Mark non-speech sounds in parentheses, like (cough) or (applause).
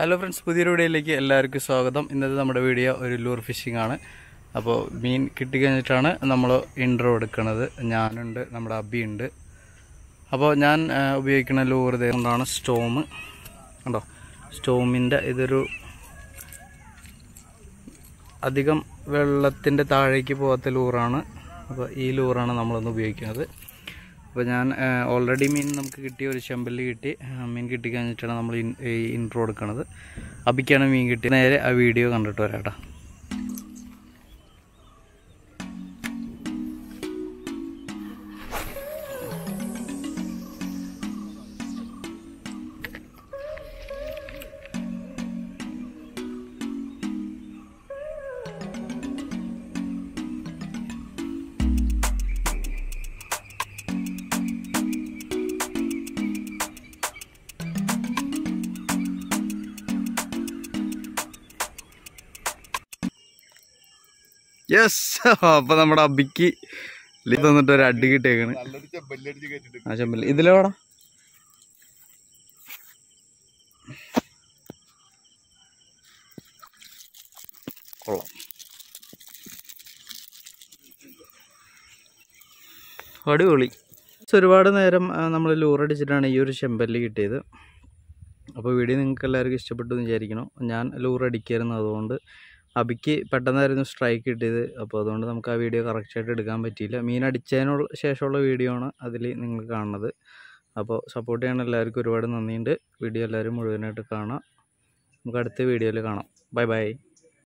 Hello friends പുതിയൊരു വീഡിയോയിലേക്ക് എല്ലാവർക്കും സ്വാഗതം. ഇന്നത്തെ നമ്മുടെ വീഡിയോ ഒരു ലൂർ ഫിഷിംഗ് ആണ്. അപ്പോൾ മീൻ കിട്ടിക്കഴിഞ്ഞിട്ടാണ് നമ്മൾ ഇൻട്രോ എടുക്കുന്നത് ഞാനുണ്ട് നമ്മുടെ അബി ഉണ്ട്. അപ്പോൾ ഞാൻ ഉപയോഗിക്കുന്ന ലൂർ ഇതുകൊണ്ടാണ് സ്റ്റോം കണ്ടോ? സ്റ്റോമിന്റെ ഇതൊരു അധികം വെള്ളത്തിന്റെ താഴേക്ക് പോകാത്ത ലൂറാണ് അപ്പോൾ ഈ ലൂറാണ് നമ്മളൊന്ന് ഉപയോഗിക്കുന്നത്. അപ്പോൾ ഞാൻ ഓൾറെഡി മീൻ നമുക്ക് കിട്ടിയ ഒരു ചെമ്പല്ലി കിട്ടി. മീൻ കിട്ടി കഴിഞ്ഞിട്ടാണ് നമ്മൾ ഈ ഇൻട്രോ എടുക്കുന്നത് അബിക്കാണ് മീൻ കിട്ടി നേരെ ആ വീഡിയോ കണ്ടിട്ട് വരാം യെസ് (laughs) അപ്പോൾ നമ്മുടെ അബിക്ക് തന്നിട്ട് ഒരു അടി കിട്ടിയേക്കാണ്. ആ ചെമ്പല്ലി ഇതിലെവിടെ കൊള്ളാം. അടിപൊളി. ഒരുപാട് നേരം നമ്മൾ ലൂറടിച്ചിട്ടാണ് ഈ ഒരു ചെമ്പല്ലി കിട്ടിയത്. അപ്പോൾ വീഡിയോ നിങ്ങൾക്ക് എല്ലാവർക്കും ഇഷ്ടപ്പെട്ടു എന്ന് വിചാരിക്കണം ഞാൻ ലൂറടിക്കായിരുന്നു അതുകൊണ്ട്. അബിക്ക് പെട്ടെന്നായിരുന്നു സ്ട്രൈക്ക് കിട്ടിയത്. അപ്പോൾ അതുകൊണ്ട് നമുക്ക് ആ വീഡിയോ കറക്റ്റായിട്ട് എടുക്കാൻ പറ്റിയില്ല. മീൻ അടിച്ചതിനുള്ള ശേഷമുള്ള വീഡിയോ ആണ് അതിൽ നിങ്ങൾ കാണുന്നത്. അപ്പോൾ സപ്പോർട്ട് ചെയ്യാൻ എല്ലാവർക്കും ഒരുപാട് നന്ദിയുണ്ട്. വീഡിയോ എല്ലാവരും മുഴുവനായിട്ട് കാണാം നമുക്ക് അടുത്ത വീഡിയോയിൽ കാണാം. Bye bye